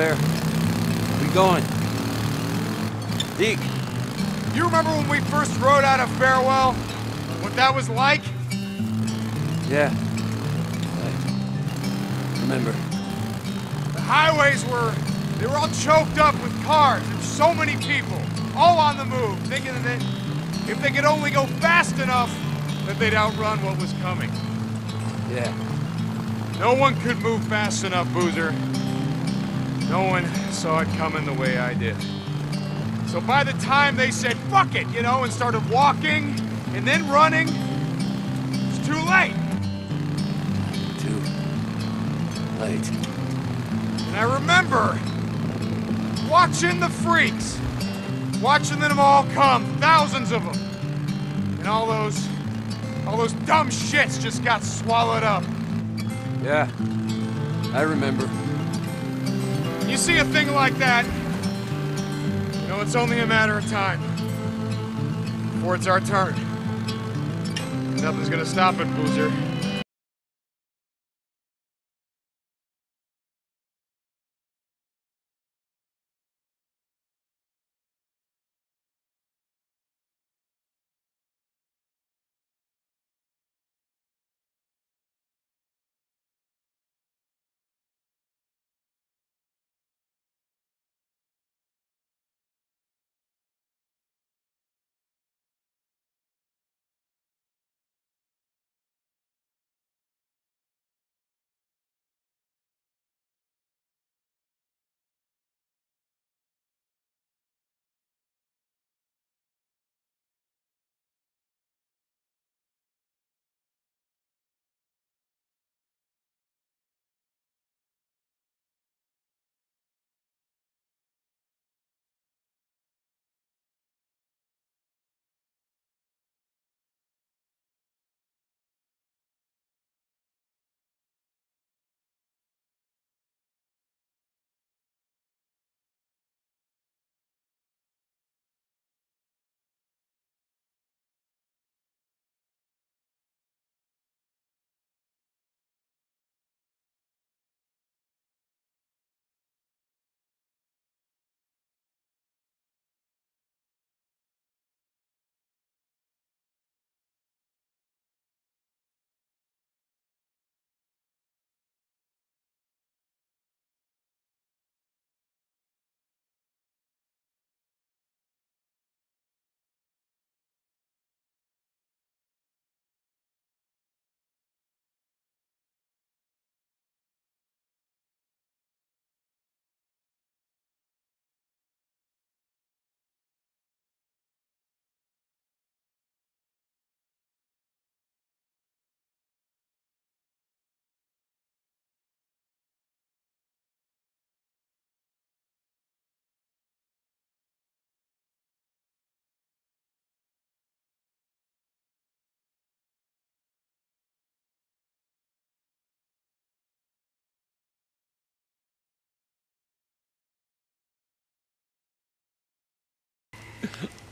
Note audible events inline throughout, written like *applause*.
Where? We going? Deke. You remember when we first rode out of Farewell? What that was like? Yeah. I remember. The highways were... They were all choked up with cars. and so many people, all on the move, thinking that if they could only go fast enough, that they'd outrun what was coming. Yeah. No one could move fast enough, Boozer. No one saw it coming the way I did. So by the time they said, fuck it, you know, and started walking and then running, it's too late. Too late. And I remember watching the freaks, watching them all come, thousands of them. And all those, all those dumb shits just got swallowed up. Yeah. I remember. You see a thing like that, you know it's only a matter of time before it's our turn. Nothing's gonna stop it, Boozer.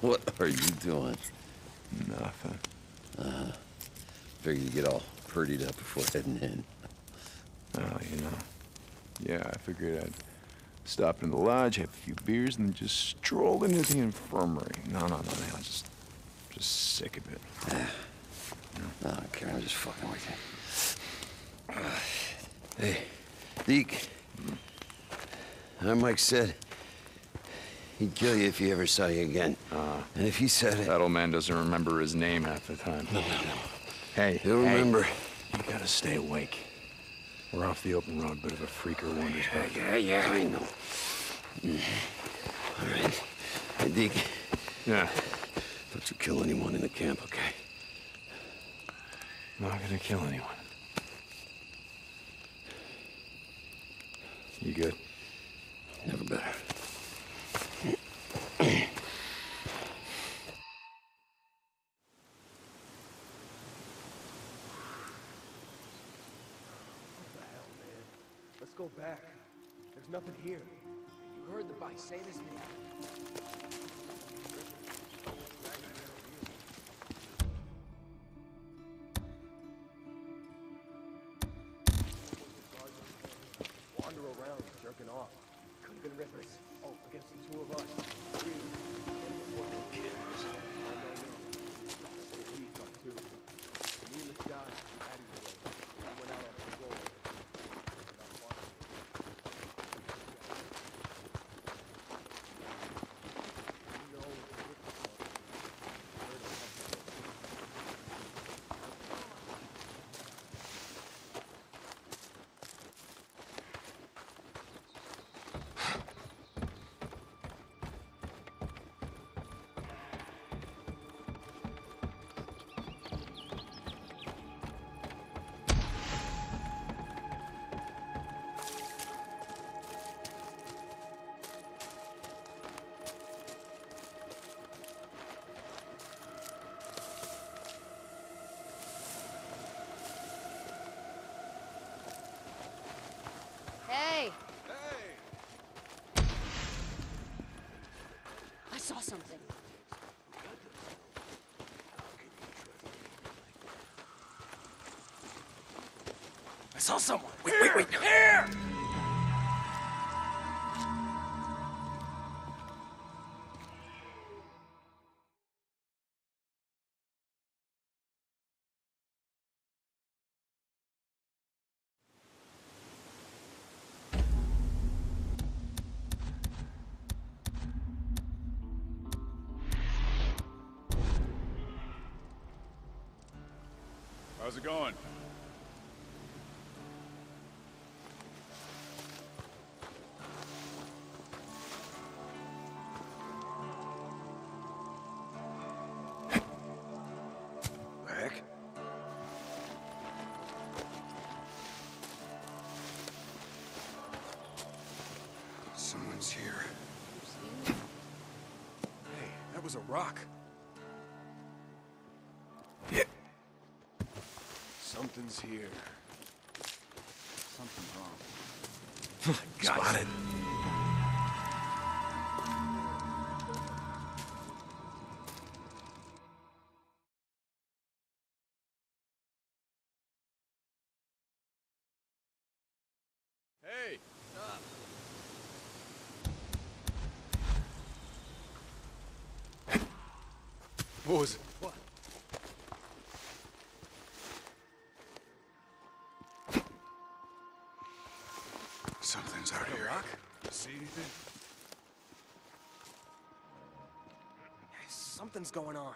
What are you doing? Nothing. Uh, figure you get all purdied up before *laughs* heading in. Oh, you know. Yeah, I figured I'd stop in the lodge, have a few beers, and then just stroll into the infirmary. No, no, no, no. I'm just, just sick of it. *sighs* No, I don't care. I'm just fucking with you. *sighs* Hey, Deke. How Mike said he'd kill you if he ever saw you again. Uh, and if he said it... That old man doesn't remember his name half the time. No, no, no. Hey, He'll hey, remember. You gotta stay awake. We're off the open road, but of a freaker wanders back. Yeah, yeah, I know. Mhm. All right. Hey, Deke. Yeah. Don't you kill anyone in the camp, okay? Not gonna kill anyone. You good? Never better. Back. There's nothing here. You heard the bike. Say this. Saw someone. Wait, wait, wait. Here! How's it going? Someone's here. Hey, that was a rock. Something's here. Something's wrong. *laughs* Spotted. Something's out here. rock? See anything? Something's going on.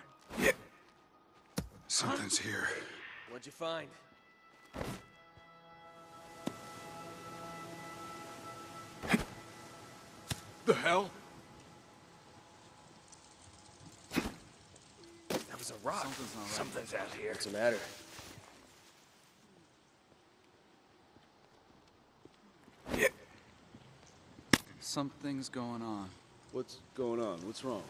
Something's here. What'd you find? The hell? That was a rock. Something's out here. What's the matter? Something's going on. What's going on? What's wrong?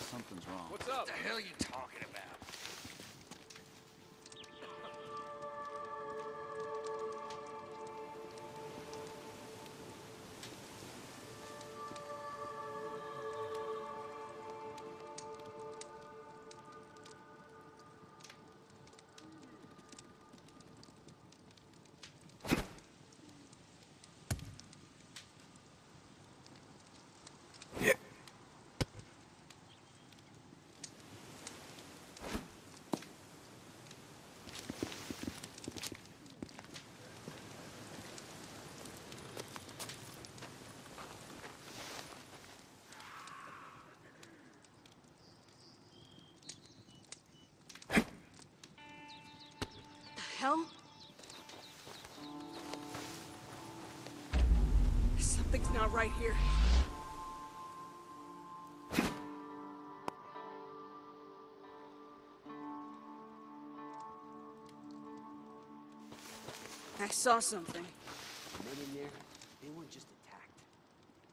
Something's wrong. What's up? What the hell are you talking about? Hell? Something's not right here. I saw something. Men in there, they weren't just attacked.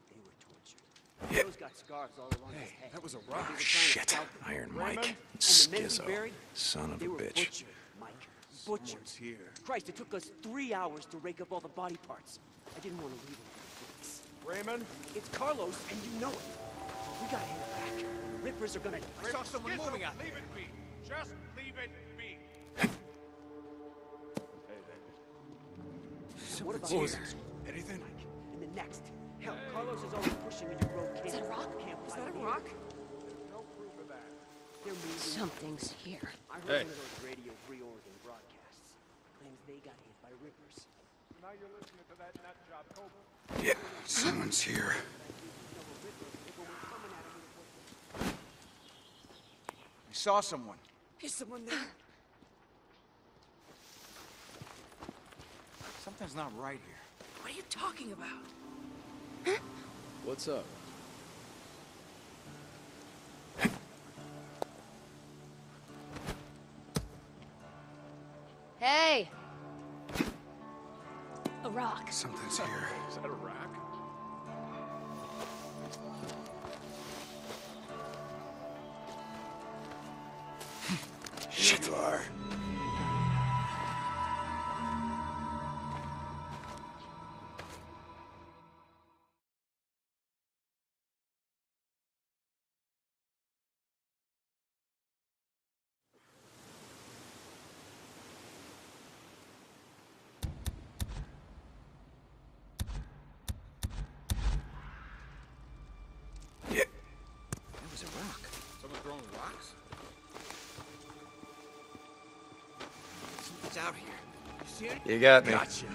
They were tortured. Joe's got scars all along his head. That was a rock. were trying to Shit. Iron Mike. And the men we Skizzo. buried, Son of they a were bitch. butchered, Mike. Butchered. Here. Christ, it took us three hours to rake up all the body parts. I didn't want to leave him like this. Raymond? It's Carlos, and you know it. We gotta hit it back. The Rippers are gonna... I saw someone moving out Leave it be. Just leave it be. *laughs* What about What was here? it? Anything? Mike, and the next. Hell, Carlos is already pushing into Road Camp. Is that a rock? Camp Is by that a here. rock? No proof of that. They're moving. Something's here. I heard Hey. one of those Radio Free Oregon broadcasts. Claims they got hit by Rippers. Now you're listening to that nut job, Cobra. Someone's here. I saw someone. Is someone there? Something's not right here. What are you talking about? What's up? Hey! A rock. Something's here. *laughs* Is that a rack? Shitlar. guy's out here. You got me. Gotcha.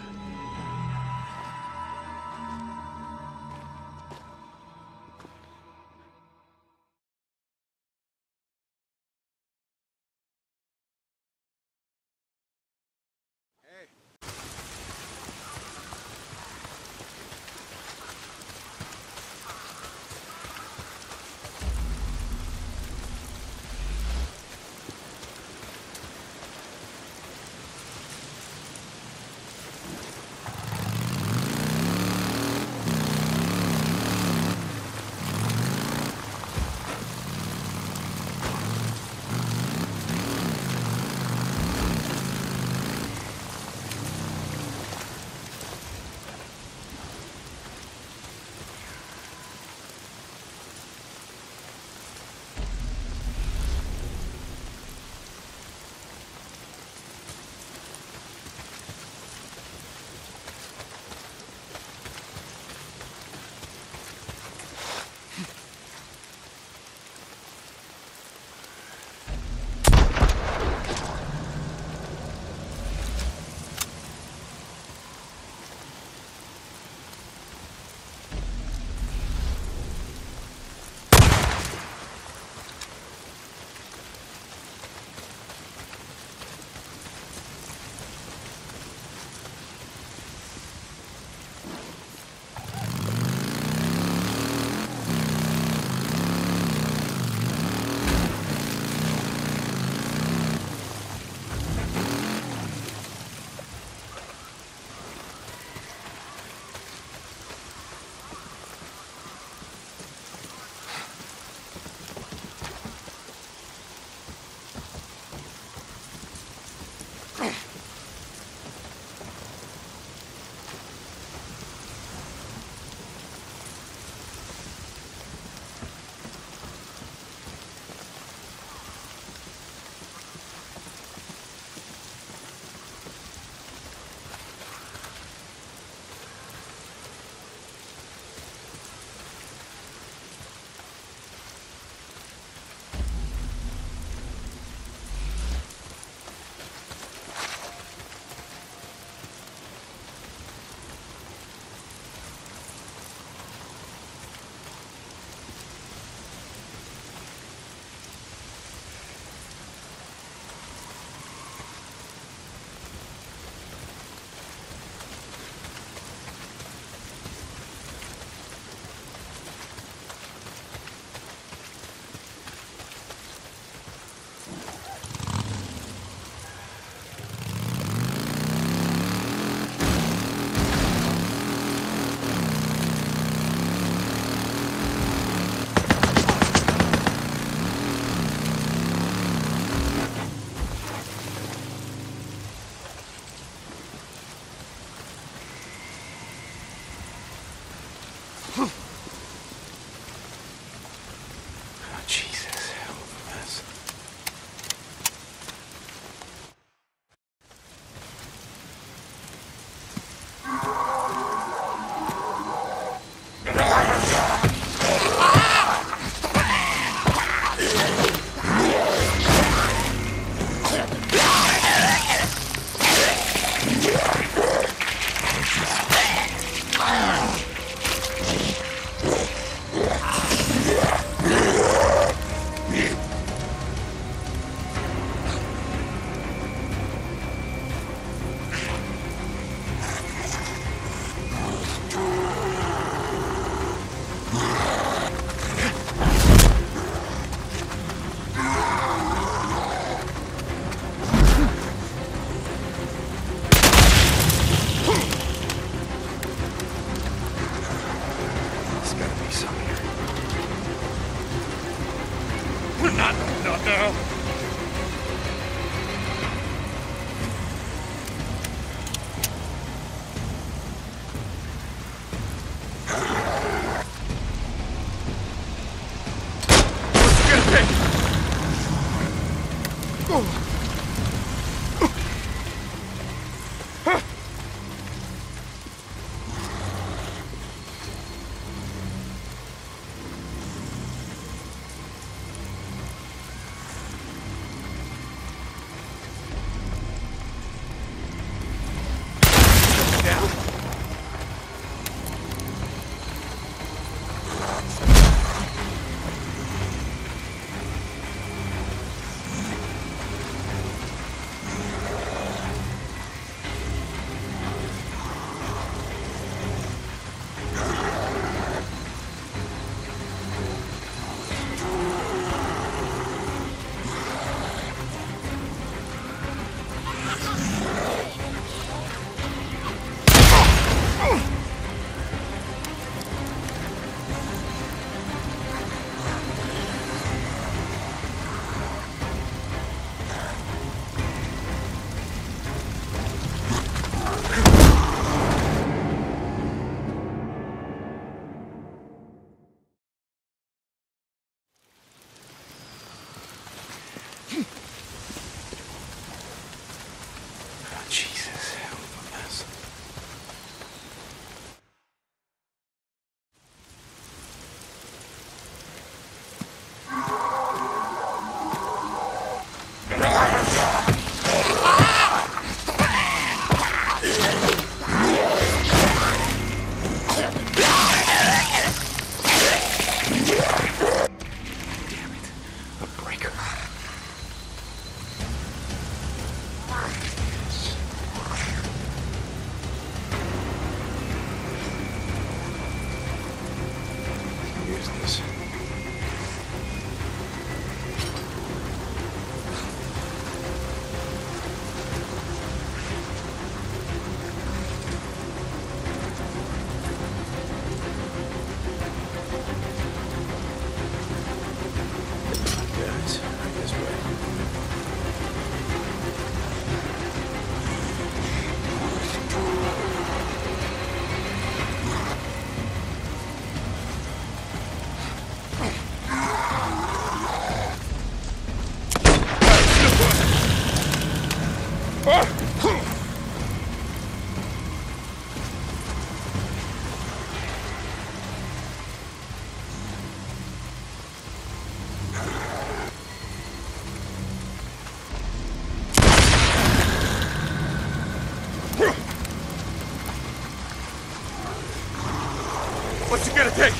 What you gonna take?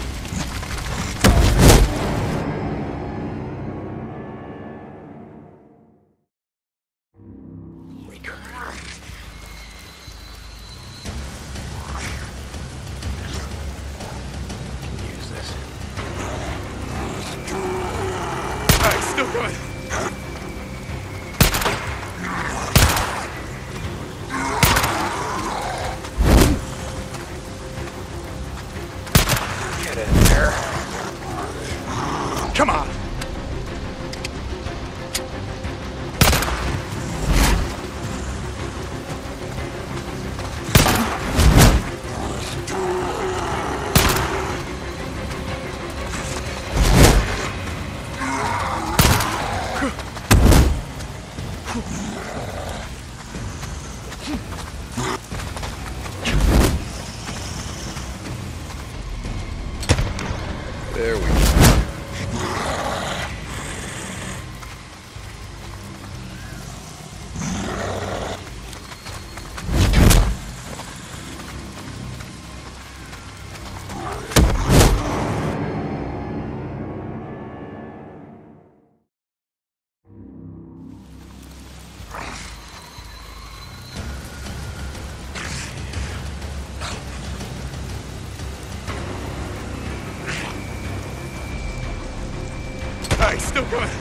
Use this. Still coming. do, come.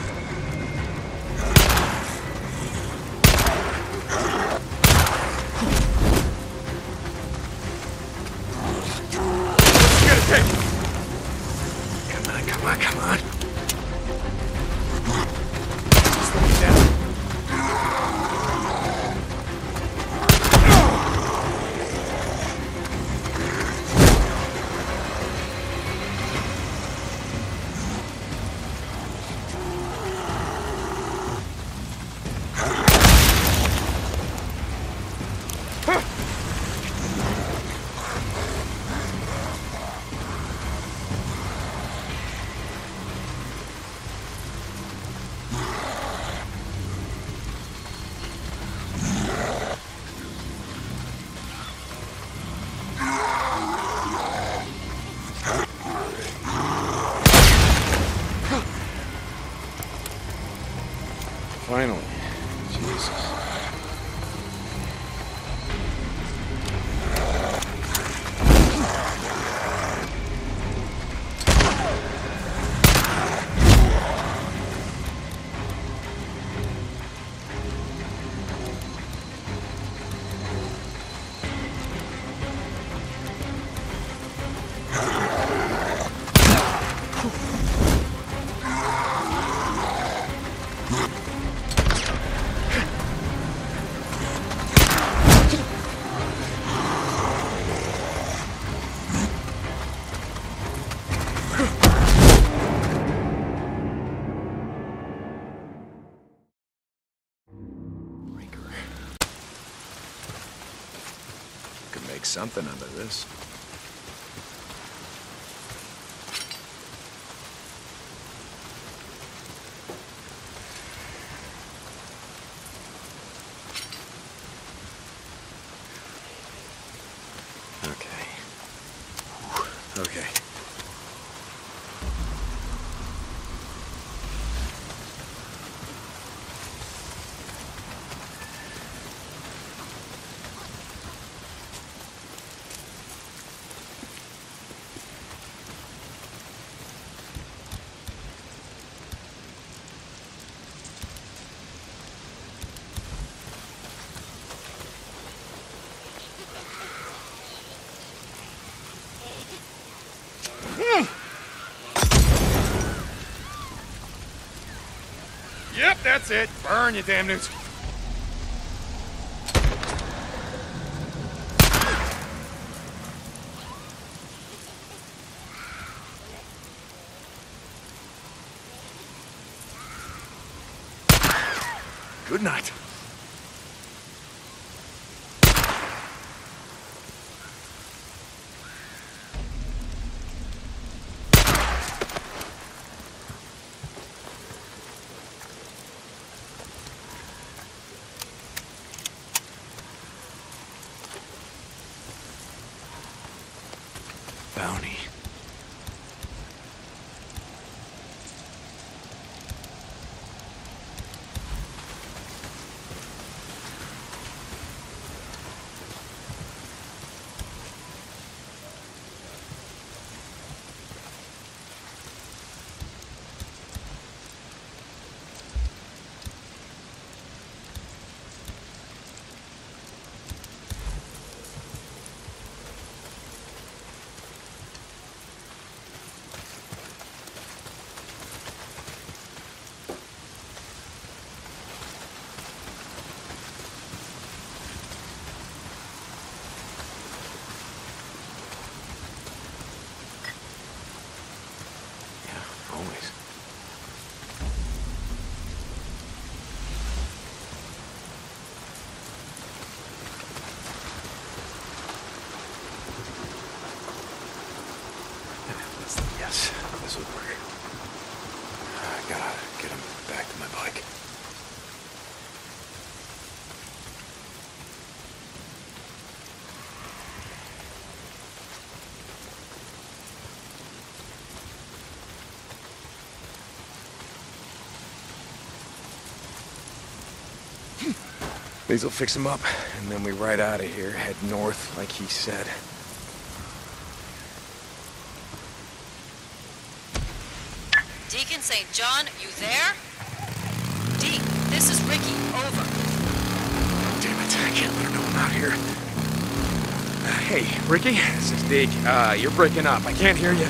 something under this. That's it. Burn, you damn newts. Good night. These'll fix him up, and then we ride out of here, head north like he said. Deacon St. John, you there? Deke, this is Rikki. Over. Damn it, I can't let her know I'm out here. Uh, Hey, Rikki, this is Deke. Uh, you're breaking up. I can't hear you.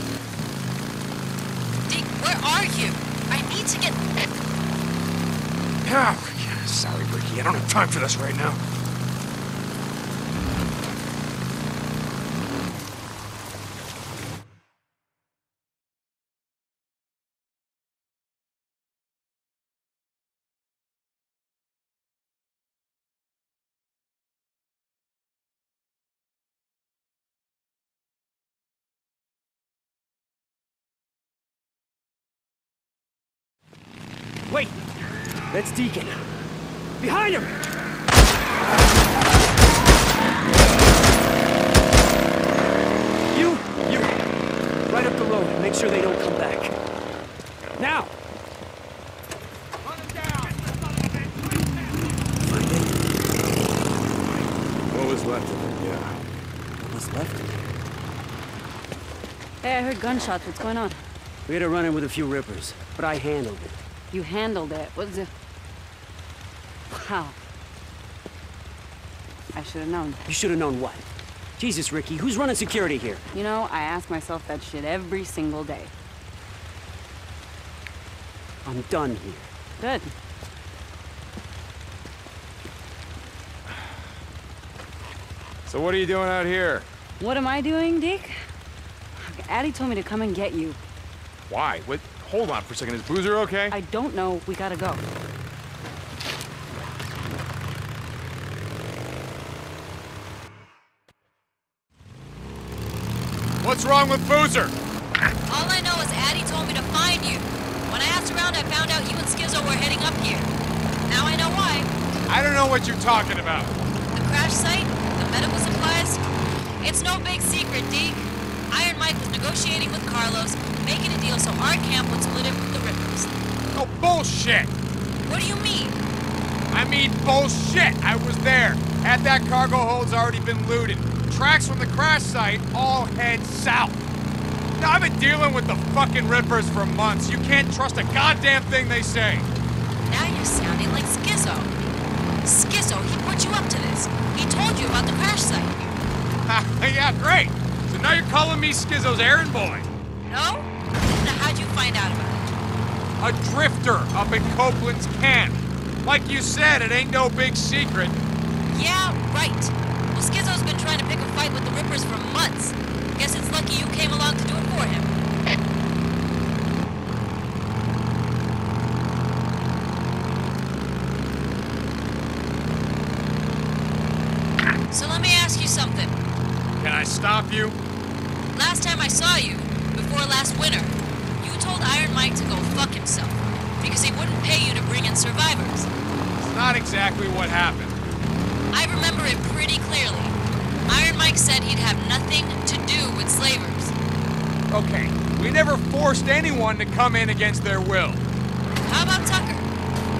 Deke, where are you? I need to get... Yeah, sorry, Rikki. I don't have time for this right now. Wait! That's Deacon. Behind him! You, you, right up the road. Make sure they don't come back. Now! What was left of it, yeah. What's left? Hey, I heard gunshots. What's going on? We had a run-in with a few rippers, but I handled it. You handled it. What's it? Wow. I should have known. You should have known what. Jesus, Rikki, who's running security here? You know, I ask myself that shit every single day. I'm done here. Good. So what are you doing out here? What am I doing, Deke? Addie told me to come and get you. Why? What? Hold on for a second. Is Boozer okay? I don't know. We gotta go. What's wrong with Boozer? All I know is Addie told me to find you. When I asked around, I found out you and Skizzo were heading up here. Now I know why. I don't know what you're talking about. The crash site, the medical supplies. It's no big secret, Deke. Iron Mike was negotiating with Carlos, making a deal so our camp would split it with the Rippers. Oh, bullshit! What do you mean? I mean bullshit! I was there. Had that cargo hold's already been looted. Tracks from the crash site all head south. Now, I've been dealing with the fucking Rippers for months. You can't trust a goddamn thing they say. Now you're sounding like Skizzo. Skizzo, he put you up to this. He told you about the crash site. *laughs* yeah, great. So now you're calling me Skizzo's errand boy. No? Now how'd you find out about it? a drifter up in Copeland's camp. Like you said, it ain't no big secret. Yeah, right. Well, Skizzo's been trying to pick a fight with the Rippers for months. Guess it's lucky you came along to do it for him. So let me ask you something. Can I stop you? Last time I saw you, before last winter, you told Iron Mike to go fuck himself because he wouldn't pay you to bring in survivors. It's not exactly what happened. I remember it pretty clearly. Iron Mike said he'd have nothing to do with slavers. Okay, we never forced anyone to come in against their will. How about Tucker?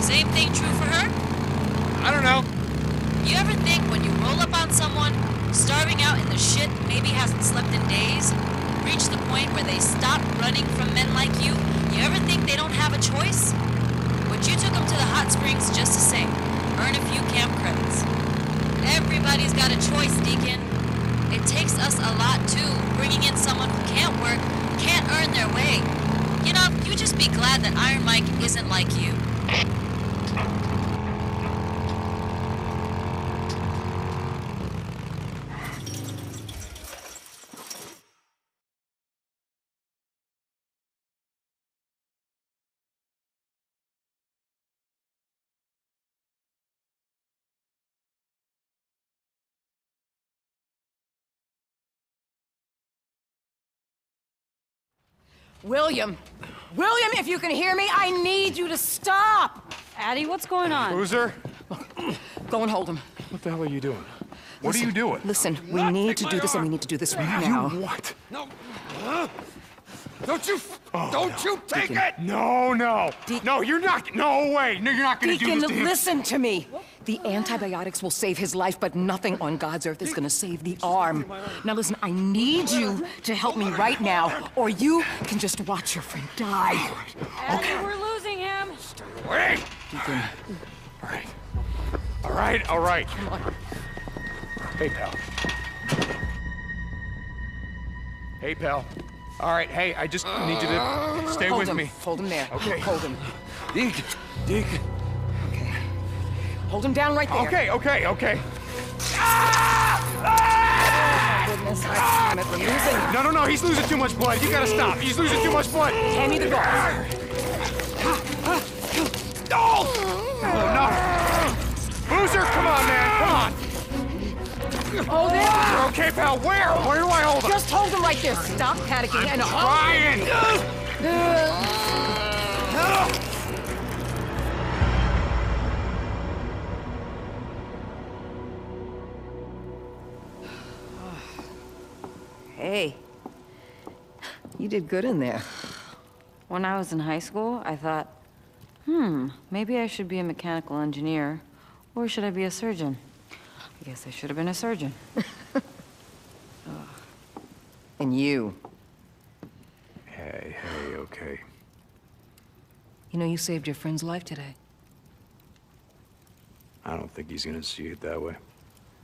Same thing true for her? I don't know. You ever think when you roll up on someone, starving out in the shit, maybe hasn't slept in days, reach the point where they stop running from men like you, you ever think they don't have a choice? But you took them to the hot springs just to say, earn a few camp credits. Everybody's got a choice, Deacon. It takes us a lot too, bringing in someone who can't work, can't earn their way. You know, you just be glad that Iron Mike isn't like you. William! William, if you can hear me, I need you to stop! Addie, what's going on? Bruiser? Go and hold him. What the hell are you doing? What Listen, are you doing? Listen, we need to do this and we need to do this right now. You what? No. Don't you, oh, don't you take Deacon. it! No, no. No, you're not, no way. No, you're not gonna Deacon, do this to him. listen to me. The antibiotics will save his life, but nothing on God's earth is gonna save the arm. Now listen, I need you to help me right now, or you can just watch your friend die. Addie, we're losing him. Wait! Deacon, All right. All right, all right. Hey, pal. Hey, pal. All right, hey, I just need you to stay hold with him. me. Hold him there. Okay. Hold him. Deke, Deke. Okay. Hold him down right there. Okay, okay, okay. Goodness, I it, we're losing. No, no, no, he's losing too much blood. You gotta stop. He's losing too much blood. Hand me the gauze. Oh! Oh, no. Boozer, come on, man. Hold him. You're okay, pal. Where? Where do I hold him? Just hold him right there. Stop panicking and hold Ryan! *sighs* Hey, you did good in there. When I was in high school, I thought, hmm, maybe I should be a mechanical engineer, or should I be a surgeon? I guess I should have been a surgeon. *laughs* And you. Hey, hey, okay. You know, you saved your friend's life today. I don't think he's gonna see it that way.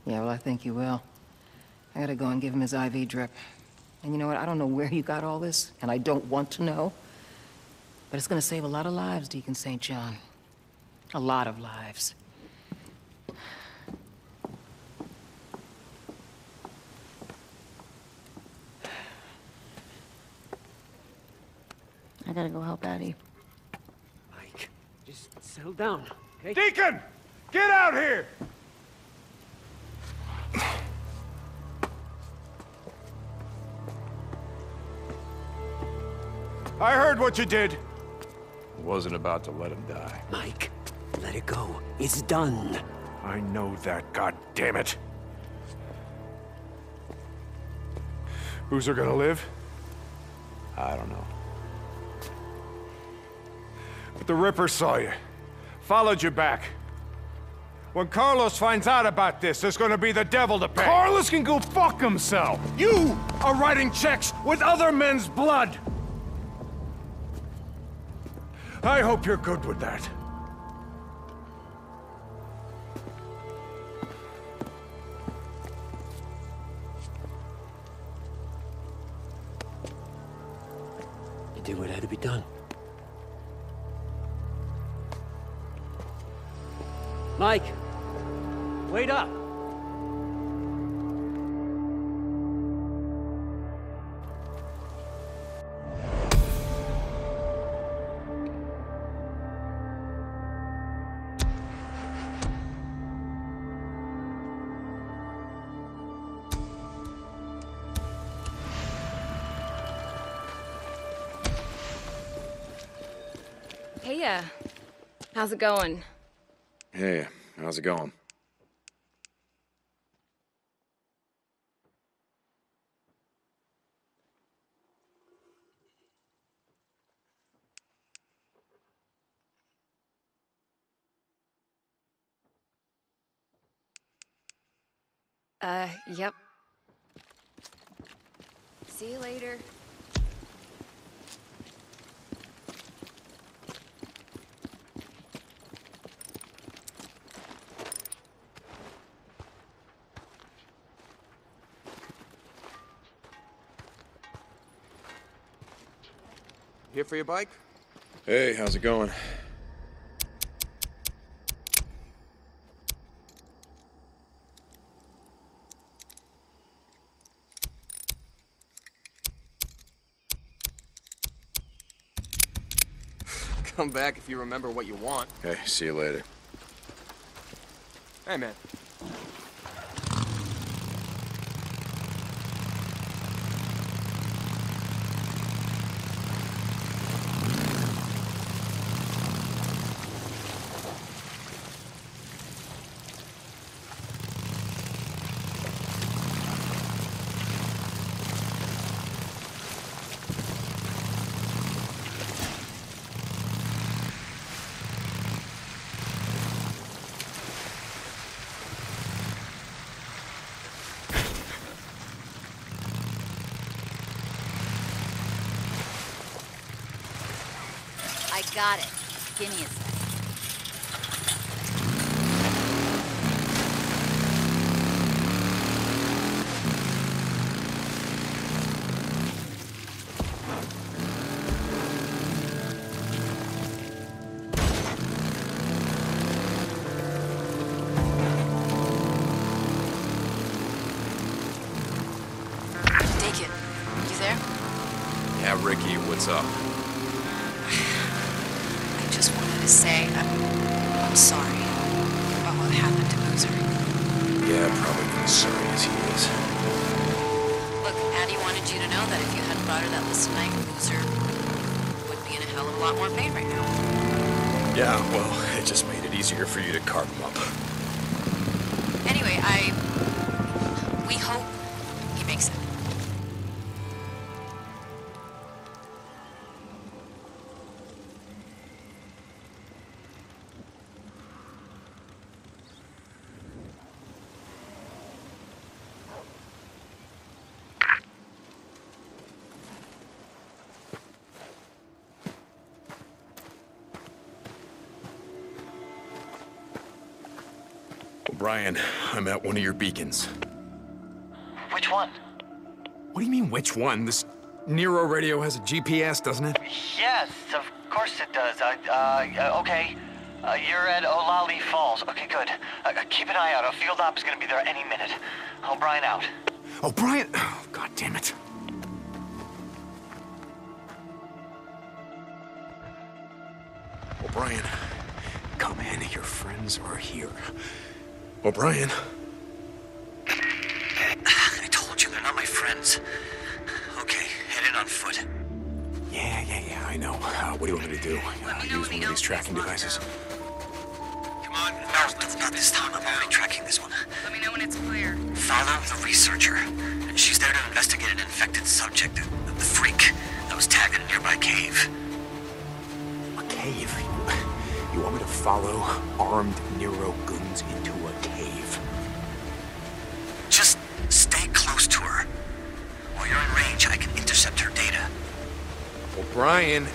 Yeah, well, I think he will. I gotta go and give him his IV drip. And you know what? I don't know where you got all this, and I don't want to know. But it's gonna save a lot of lives, Deacon St. John. A lot of lives. I gotta go help Addie. Mike, just settle down, okay? Deacon! Get out here! I heard what you did. I Wasn't about to let him die. Mike, let it go. It's done. I know that, god damn it. Boozer gonna live? I don't know. But the Ripper saw you. Followed you back. When Carlos finds out about this, there's gonna be the devil to pay. Carlos can go fuck himself. You are writing checks with other men's blood. I hope you're good with that. You did what had to be done. Mike, wait up. Hey, uh, how's it going? Hey, how's it going? Uh, yep. See you later. Here for your bike? Hey, how's it going? *sighs* Come back if you remember what you want. Hey, see you later. Hey, man. I got it. Give me a sec. Take it. You there? Yeah, Rikki, what's up? I just wanted to say I'm, I'm sorry about what happened to Boozer. Yeah, probably not as sorry as he is. Look, Addie wanted you to know that if you hadn't brought her that list tonight, Boozer would be in a hell of a lot more pain right now. Yeah, well, it just made it easier for you to carve him up. Anyway, I. We hope O'Brien, I'm at one of your beacons. Which one? What do you mean, which one? This Nero radio has a GPS, doesn't it? Yes, of course it does. Uh, uh, okay. Uh, you're at Olali Falls. Okay, good. Uh, keep an eye out. A field op is gonna be there any minute. O'Brien out. O'Brien! Oh, God damn it. O'Brien. I told you they're not my friends. Okay, head in on foot. Yeah, yeah, yeah, I know. Uh, what do you want me to do? Uh, use one of these tracking devices. Come on. No, not this time. I'm already tracking this one. Let me know when it's clear. Follow the researcher. She's there to investigate an infected subject, the, the freak that was tagged in a nearby cave. A cave? You want me to follow armed Nero goons into range, I can intercept her data. O'Brien,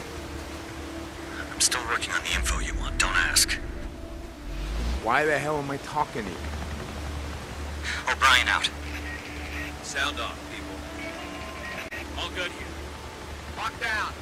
I'm still working on the info you want, don't ask. why the hell am I talking to you? Oh, O'Brien out. Sound off, people. All good here. Lock down!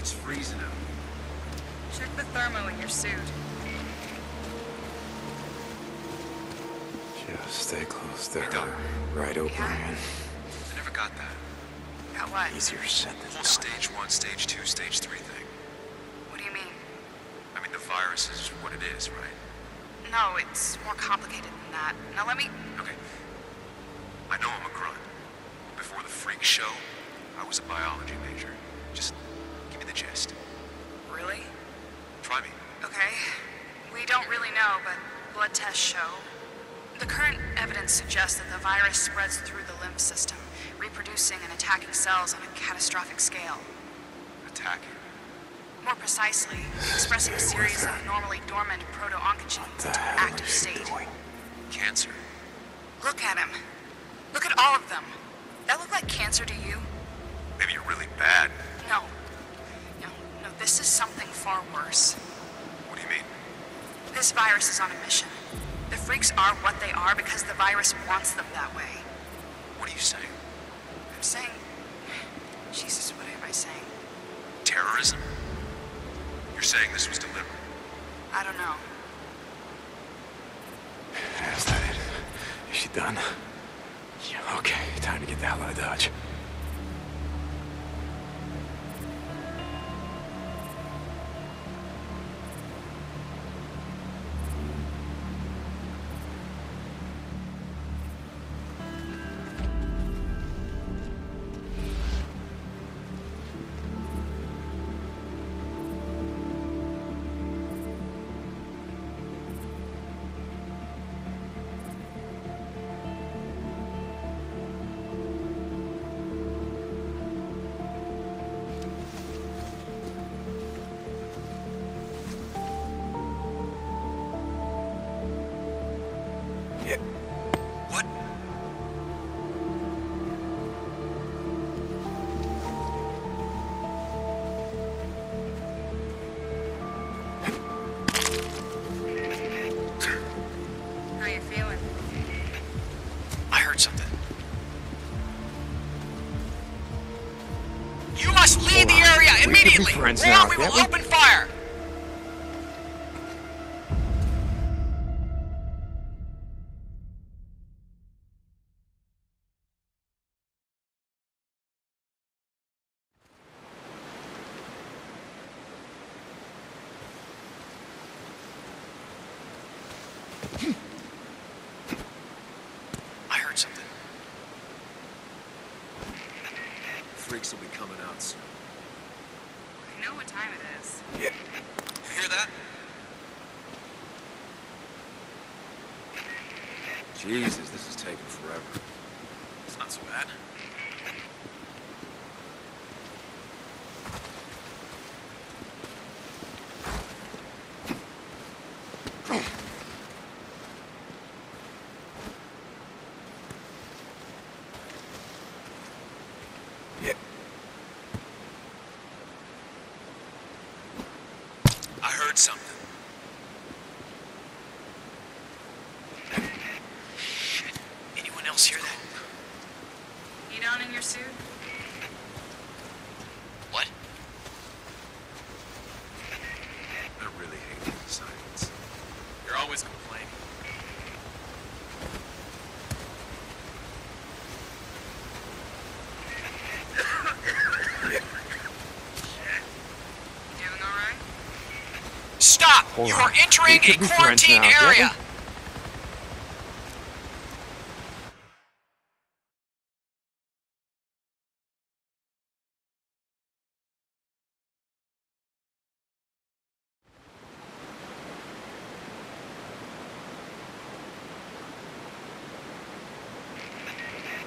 It's freezing out. Check the thermo in your suit. Just stay close there. Right open, man. I never got that. Got what? Easier said than Whole stage one, stage two, stage three thing. What do you mean? I mean, the virus is what it is, right? No, it's more complicated than that. Now let me... Okay. I know I'm a grunt. Before the freak show, I was a biology major. Just give me the gist. Really? Try me. Okay. We don't really know, but blood tests show. The current evidence suggests that the virus spreads through the lymph system, reproducing and attacking cells on a catastrophic scale. Attacking. More precisely, expressing a series of normally dormant proto-oncogenes into an active state. Cancer. Look at him. Look at all of them. That look like cancer to you? Maybe you're really bad. This is something far worse. What do you mean? This virus is on a mission. The freaks are what they are because the virus wants them that way. What are you saying? I'm saying. Jesus, what am I saying? Terrorism? You're saying this was deliberate? I don't know. Is that it? Is she done? Yeah, okay. Time to get the hell out of Dodge. Friends now, we will open fire. I heard something. Freaks will be coming out soon. Know what time it is. You hear that? Jesus, this is taking forever. It's not so bad. I heard something. Shit. Anyone else hear that? You down in your suit? What? I really hate these sirens. You're always complaining. You doing all right? Stop! Hold you are entering a quarantine area.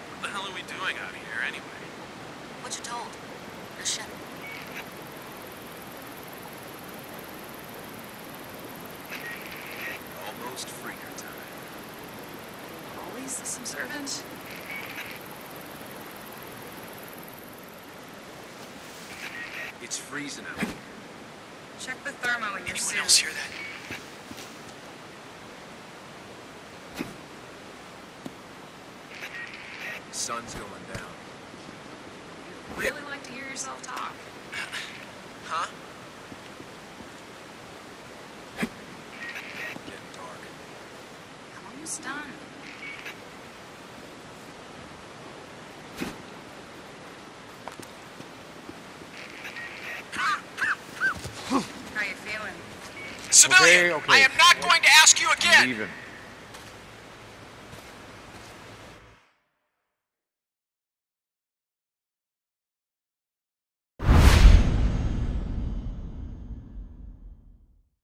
What the hell are we doing out here anyway? What you told? Your ship. Post freaker time. Always this observant? It's freezing out. Check the thermo in your Anyone suit. else hear that? The sun's going down. Really like to hear yourself talk. Huh? Getting dark. Almost done. How you feeling? Civilian, Okay, okay. I am not going to ask you again.